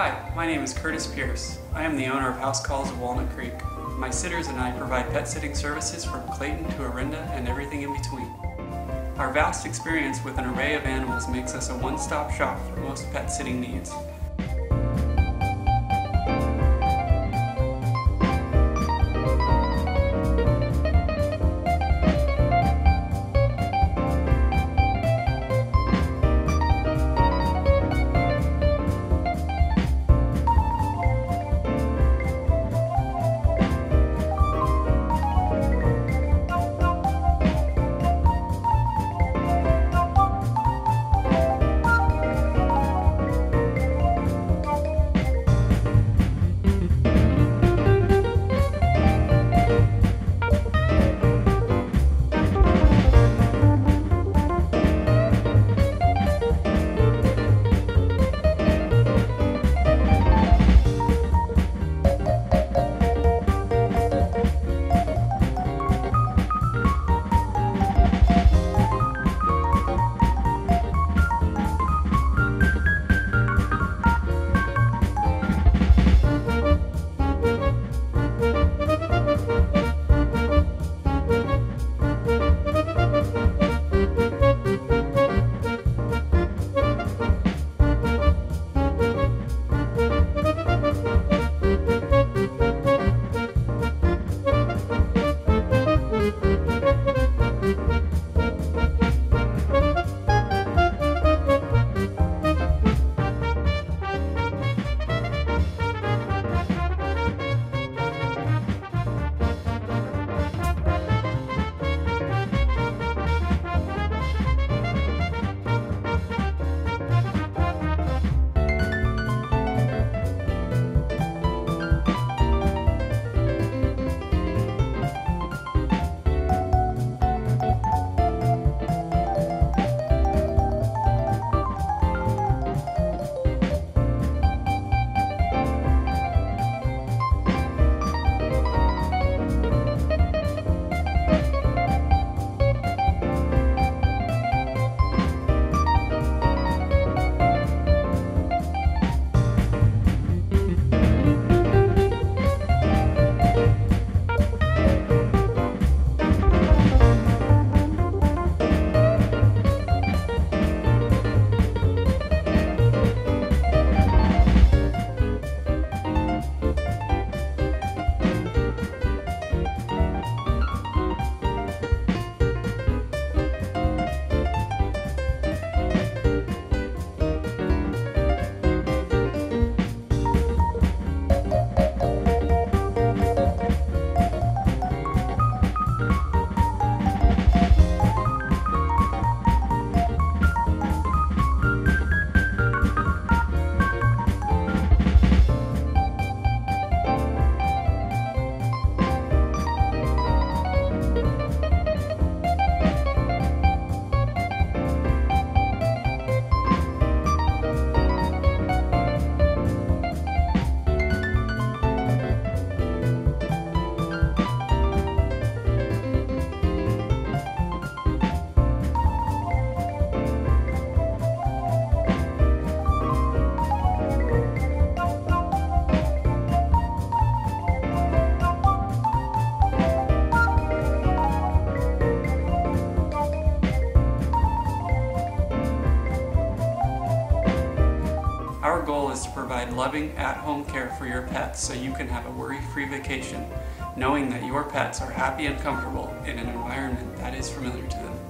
Hi, my name is Kurtis Pierce. I am the owner of House Calls of Walnut Creek. My sitters and I provide pet sitting services from Clayton to Orinda and everything in between. Our vast experience with an array of animals makes us a one-stop shop for most pet sitting needs. Our goal is to provide loving at-home care for your pets so you can have a worry-free vacation, knowing that your pets are happy and comfortable in an environment that is familiar to them.